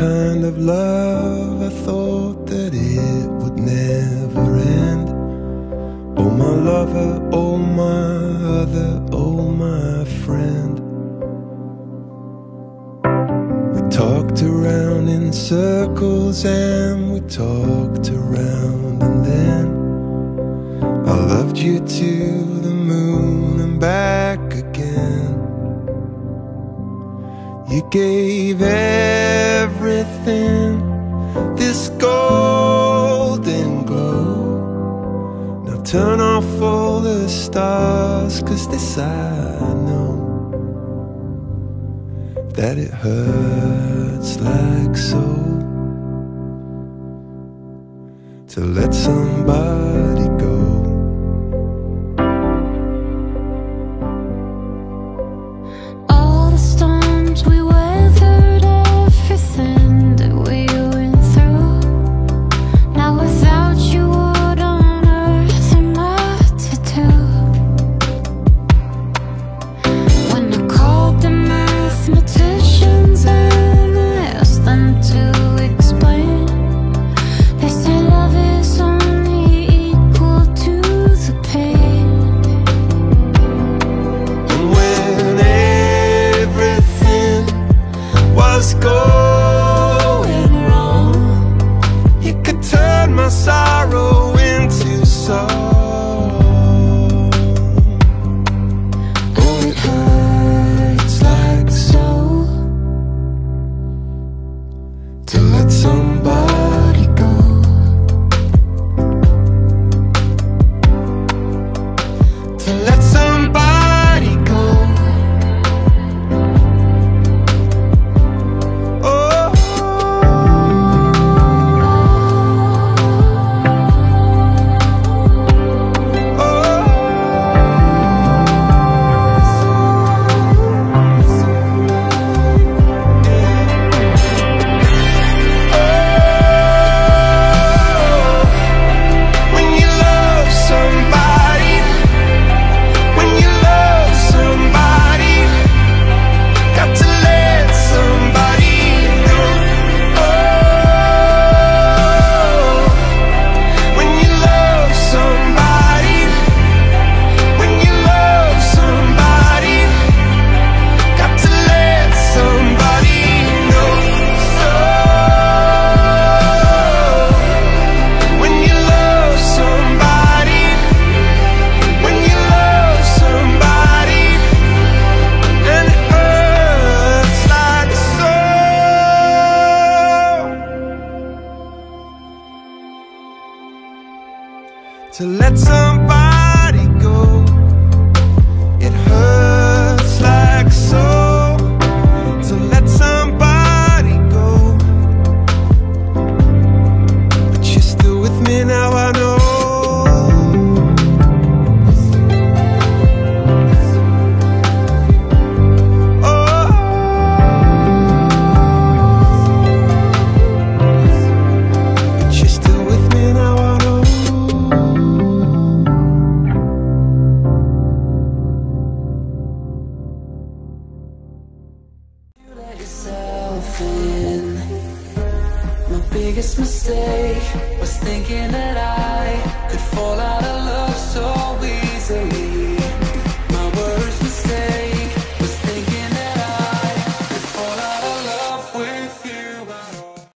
Kind of love, I thought that it would never end. Oh, my lover, oh, my other, oh, my friend. We talked around in circles and we talked around, and then I loved you to the moon and back again. You gave everything this golden glow. Now turn off all the stars, cause this I know that it hurts like so to let somebody was going wrong, you could turn my sorrow into song. Oh, it hurts like so to let somebody To let somebody biggest mistake was thinking that I could fall out of love so easily.